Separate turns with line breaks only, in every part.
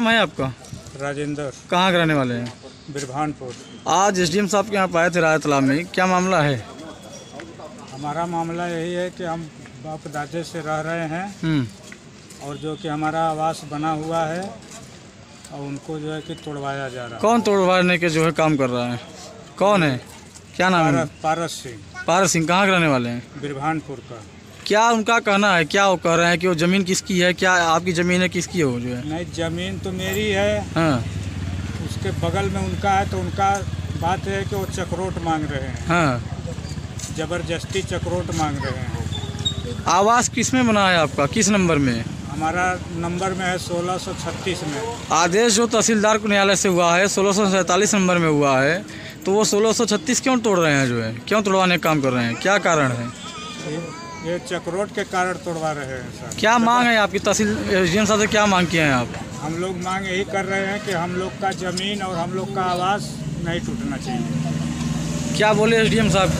राजेंद्र।
कहाँ के रहने वाले हैं?
बिरभानपुर।
आज एस एसडीएम साहब के यहाँ पे आए थे राय तालाब में। क्या मामला है?
हमारा मामला यही है कि हम बाप दादे से रह रहे हैं
हम्म।
और जो कि हमारा आवास बना हुआ है और उनको जो है कि तोड़वाया जा रहा है।
कौन तोड़वाने के जो है काम कर रहा है? कौन है? क्या नाम है?
पारस सिंह।
पारस सिंह कहाँ के रहने वाले हैं?
बिरभानपुर का।
क्या उनका कहना है? क्या वो कह रहे हैं कि वो ज़मीन किसकी है? क्या आपकी ज़मीन है? किसकी है वो जो है?
नहीं ज़मीन तो मेरी है।
हाँ।
उसके बगल में उनका है तो उनका बात है कि वो चक्रोट मांग रहे हैं।
हाँ।
ज़बरदस्ती चक्रोट मांग रहे हैं।
आवास किसमें बना है आपका? किस नंबर में?
हमारा नंबर में है सोलह सौ छत्तीस में।
आदेश जो तहसीलदार को न्यायालय से हुआ है सोलह सौ सैंतालीस नंबर में हुआ है तो वो सोलह सौ छत्तीस क्यों तोड़ रहे हैं जो है? क्यों तोड़वाने का काम कर रहे हैं? क्या कारण है?
ये- चक्रोट के कारण तोड़वा रहे हैं सर।
क्या मांग है आपकी? तहसील एसडीएम साहब से क्या मांग किए हैं आप?
हम लोग मांग यही कर रहे हैं कि हम लोग का ज़मीन और हम लोग का आवास नहीं टूटना चाहिए।
क्या बोले एसडीएम साहब?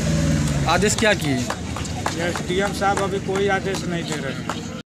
आदेश क्या किए?
एस डी एम साहब अभी कोई आदेश नहीं दे रहे हैं।